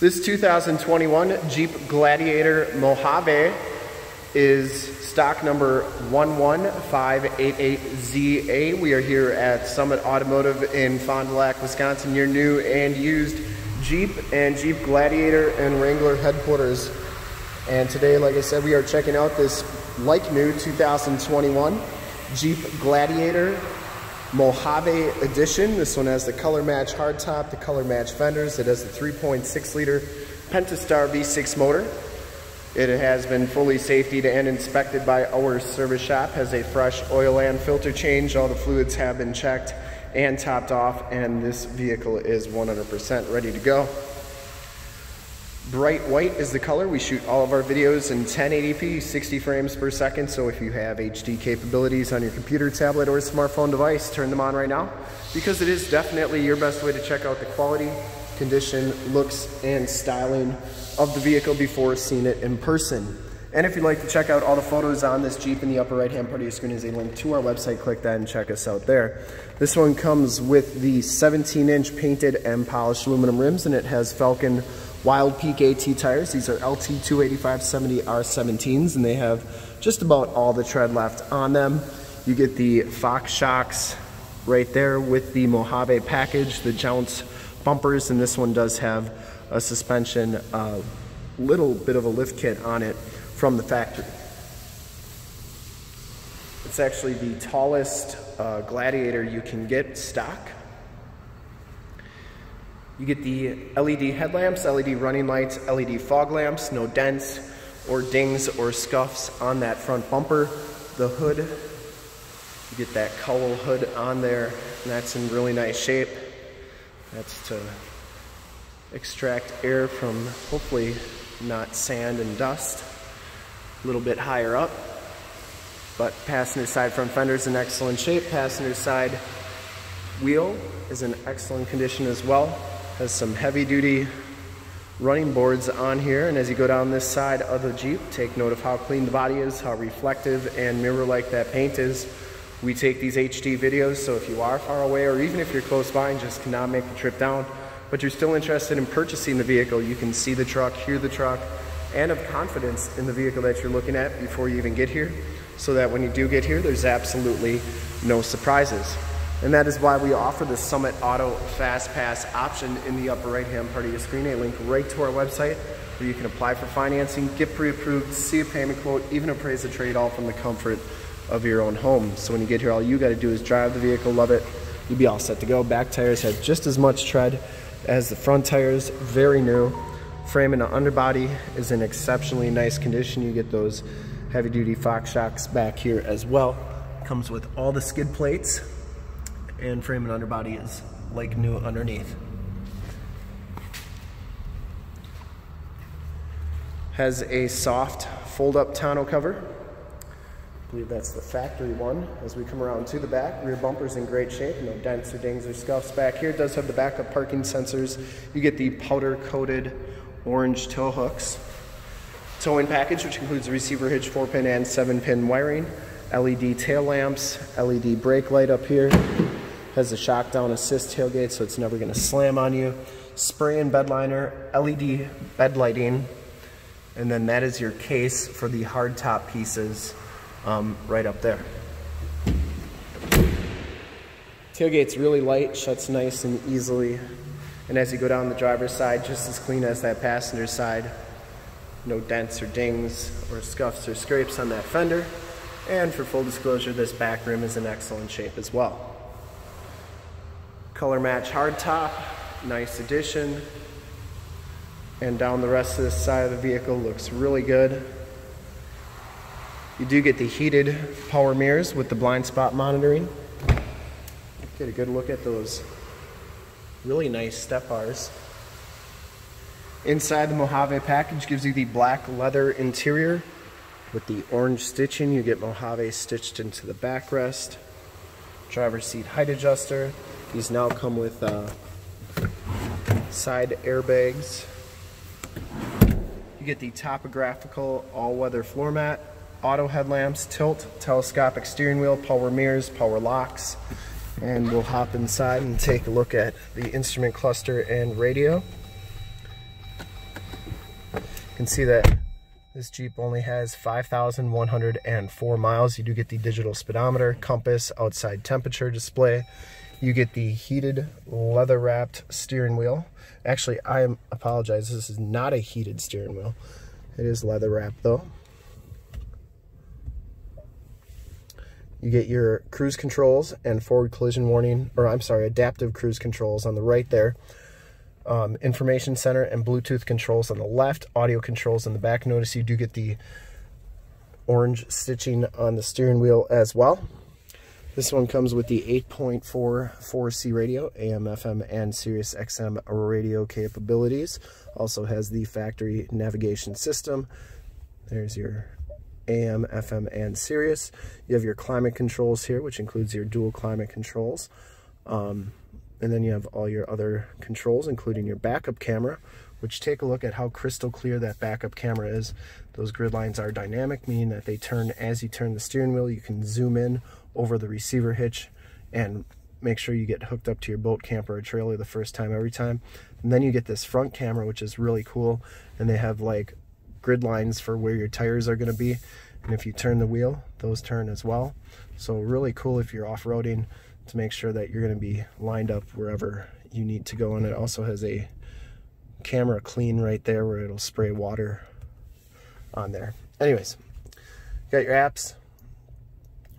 This 2021 Jeep Gladiator Mojave is stock number 11588ZA. We are here at Summit Automotive in Fond du Lac, Wisconsin, your new and used Jeep and Jeep Gladiator and Wrangler headquarters. And today, like I said, we are checking out this like new 2021 Jeep Gladiator Mojave Edition. This one has the color match hardtop, the color match fenders. It has the 3.6 liter Pentastar V6 motor. It has been fully safety and inspected by our service shop, has a fresh oil and filter change. All the fluids have been checked and topped off, and this vehicle is 100% ready to go. Bright white is the color. We shoot all of our videos in 1080p, 60 frames per second. So if you have HD capabilities on your computer, tablet, or smartphone device, turn them on right now because it is definitely your best way to check out the quality, condition, looks, and styling of the vehicle before seeing it in person. And if you'd like to check out all the photos on this Jeep in the upper right hand part of your screen is a link to our website. Click that and check us out there. This one comes with the 17 inch painted and polished aluminum rims and it has Falken Wild Peak AT tires. These are LT 285-70 R17s and they have just about all the tread left on them. You get the Fox shocks right there with the Mojave package, the Jounce bumpers, and this one does have a suspension, a little bit of a lift kit on it from the factory. It's actually the tallest uh, Gladiator you can get stock. You get the LED headlamps, LED running lights, LED fog lamps, no dents or dings or scuffs on that front bumper. The hood, you get that cowl hood on there, and that's in really nice shape. That's to extract air from hopefully not sand and dust. A little bit higher up, but passenger side front fender is in excellent shape. Passenger side wheel is in excellent condition as well has some heavy duty running boards on here. And as you go down this side of the Jeep take note of how clean the body is how reflective and mirror like that paint is. We take these HD videos so if you are far away or even if you're close by and just cannot make the trip down but you're still interested in purchasing the vehicle you can see the truck hear the truck and have confidence in the vehicle that you're looking at before you even get here so that when you do get here there's absolutely no surprises and that is why we offer the Summit Auto Fast Pass option in the upper right hand part of your screen. A link right to our website where you can apply for financing, get pre-approved, see a payment quote, even appraise the trade all from the comfort of your own home. So when you get here, all you got to do is drive the vehicle, love it, you'll be all set to go. Back tires have just as much tread as the front tires, very new. Frame and the underbody is in exceptionally nice condition. You get those heavy duty Fox shocks back here as well. Comes with all the skid plates, and frame and underbody is like new underneath. Has a soft fold-up tonneau cover. I believe that's the factory one. As we come around to the back, rear bumper's in great shape. No dents or dings or scuffs back here. It does have the backup parking sensors. You get the powder-coated orange tow hooks. Towing package, which includes receiver hitch, 4-pin and 7-pin wiring, LED tail lamps, LED brake light up here, has a shock down assist tailgate so it's never going to slam on you. Spray and bed liner, LED bed lighting, and then that is your case for the hard top pieces um, right up there. Tailgate's really light, shuts nice and easily. And as you go down the driver's side, just as clean as that passenger side. No dents or dings or scuffs or scrapes on that fender. And for full disclosure, this back rim is in excellent shape as well. Color match hardtop, nice addition. And down the rest of this side of the vehicle looks really good. You do get the heated power mirrors with the blind spot monitoring. Get a good look at those really nice step bars. Inside the Mojave package gives you the black leather interior with the orange stitching. You get Mojave stitched into the backrest. Driver's seat height adjuster, these now come with uh, side airbags. You get the topographical all-weather floor mat, auto headlamps, tilt, telescopic steering wheel, power mirrors, power locks, and we'll hop inside and take a look at the instrument cluster and radio. You can see that this Jeep only has 5,104 miles. You do get the digital speedometer, compass, outside temperature display. You get the heated leather wrapped steering wheel. Actually, I apologize. This is not a heated steering wheel. It is leather wrapped though. You get your cruise controls and forward collision warning, or I'm sorry, adaptive cruise controls on the right there. Um, information center and Bluetooth controls on the left, audio controls in the back. Notice you do get the orange stitching on the steering wheel as well. This one comes with the 8.4 4C radio, AM, FM, and Sirius XM radio capabilities. Also has the factory navigation system. There's your AM, FM, and Sirius. You have your climate controls here, which includes your dual climate controls. Um, and then you have all your other controls, including your backup camera, which take a look at how crystal clear that backup camera is. Those grid lines are dynamic, meaning that they turn as you turn the steering wheel. You can zoom in over the receiver hitch and make sure you get hooked up to your boat, camper, or trailer the first time every time. And then you get this front camera, which is really cool. And they have like grid lines for where your tires are going to be. And if you turn the wheel, those turn as well. So really cool if you're off-roading to make sure that you're going to be lined up wherever you need to go. And it also has a camera clean right there where it'll spray water on there. Anyways, got your apps,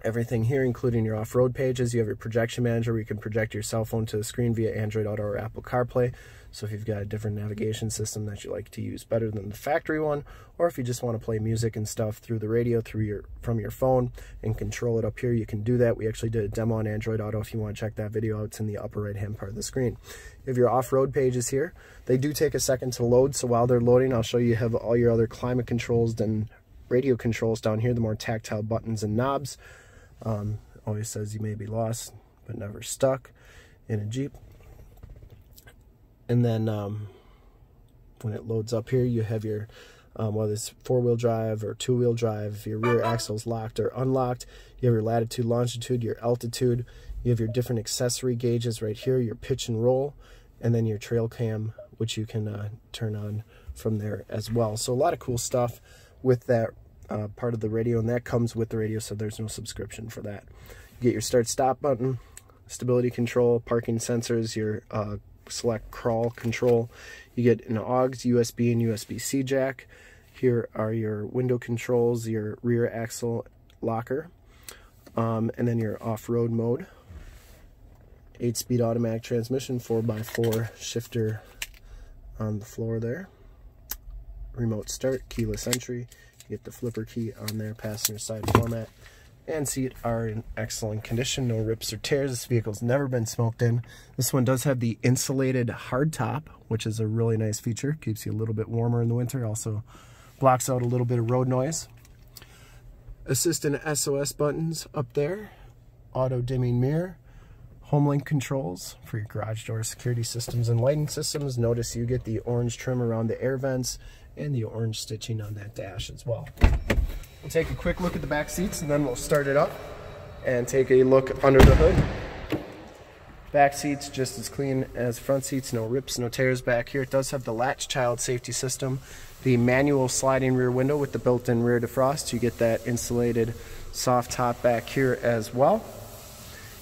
everything here, including your off-road pages. You have your projection manager where you can project your cell phone to the screen via Android Auto or Apple CarPlay. So if you've got a different navigation system that you like to use better than the factory one, or if you just want to play music and stuff through the radio through your from your phone and control it up here, you can do that. We actually did a demo on Android Auto. If you want to check that video out, it's in the upper right hand part of the screen. You have your off-road pages here. They do take a second to load, so while they're loading, I'll show you have all your other climate controls and radio controls down here, the more tactile buttons and knobs. Um, always says you may be lost, but never stuck in a Jeep. And then um, when it loads up here, you have your, um, whether it's four-wheel drive or two-wheel drive, if your rear axle's locked or unlocked, you have your latitude, longitude, your altitude, you have your different accessory gauges right here, your pitch and roll, and then your trail cam, which you can uh, turn on from there as well. So a lot of cool stuff with that uh, part of the radio, and that comes with the radio, so there's no subscription for that. You get your start-stop button, stability control, parking sensors, your uh, select crawl control. You get an AUX, USB, and USB-C jack. Here are your window controls, your rear axle locker, um, and then your off-road mode. 8-speed automatic transmission, 4x4 shifter on the floor there. Remote start, keyless entry. You get the flipper key on there, passenger side format and seat are in excellent condition, no rips or tears. This vehicle's never been smoked in. This one does have the insulated hardtop, which is a really nice feature. Keeps you a little bit warmer in the winter, also blocks out a little bit of road noise. Assistant SOS buttons up there, auto dimming mirror, HomeLink controls for your garage door security systems and lighting systems. Notice you get the orange trim around the air vents and the orange stitching on that dash as well. We'll take a quick look at the back seats and then we'll start it up and take a look under the hood. Back seats just as clean as front seats, no rips, no tears back here. It does have the latch child safety system, the manual sliding rear window with the built-in rear defrost. You get that insulated soft top back here as well.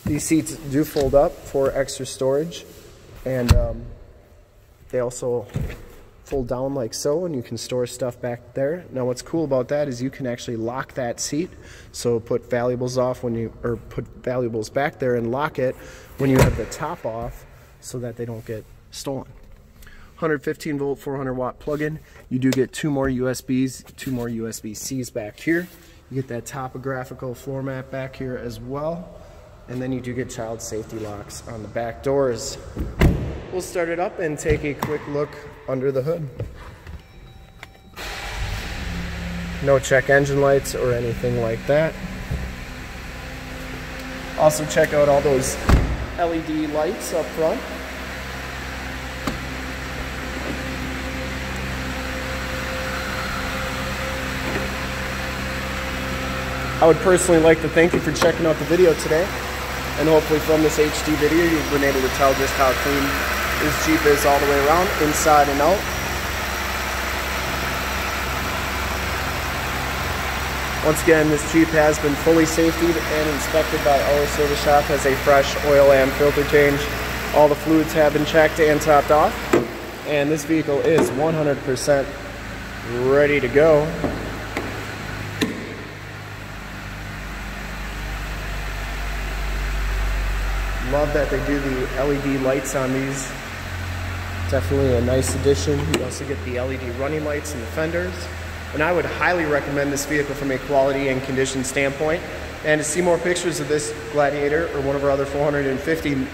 These seats do fold up for extra storage and um, they also fold down like so and you can store stuff back there. Now what's cool about that is you can actually lock that seat. So put valuables off when you, or put valuables back there and lock it when you have the top off so that they don't get stolen. 115 volt 400 watt plug-in. You do get two more USBs, two more USB-Cs back here. You get that topographical floor mat back here as well. And then you do get child safety locks on the back doors. We'll start it up and take a quick look under the hood. No check engine lights or anything like that. Also check out all those LED lights up front. I would personally like to thank you for checking out the video today. And hopefully from this HD video, you've been able to tell just how clean this Jeep is all the way around, inside and out. Once again, this Jeep has been fully safetied and inspected by our service shop, as a fresh oil and filter change. All the fluids have been checked and topped off. And this vehicle is 100% ready to go. Love that they do the LED lights on these. Definitely a nice addition. You also get the LED running lights in the fenders. And I would highly recommend this vehicle from a quality and condition standpoint. And to see more pictures of this Gladiator or one of our other 450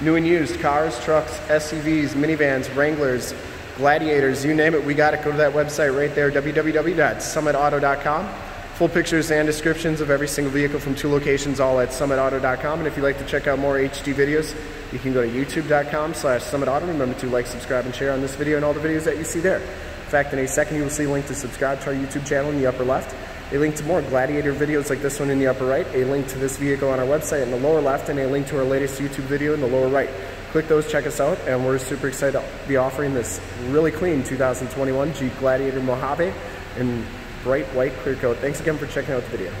new and used cars, trucks, SUVs, minivans, Wranglers, Gladiators, you name it, we got it. Go to that website right there, www.summitauto.com. Full pictures and descriptions of every single vehicle from two locations, all at summitauto.com. And if you'd like to check out more HD videos, you can go to youtube.com slash summitauto. Remember to like, subscribe, and share on this video and all the videos that you see there. In fact, in a second, you will see a link to subscribe to our YouTube channel in the upper left, a link to more Gladiator videos like this one in the upper right, a link to this vehicle on our website in the lower left, and a link to our latest YouTube video in the lower right. Click those, check us out, and we're super excited to be offering this really clean 2021 Jeep Gladiator Mojave in bright white clear coat. Thanks again for checking out the video.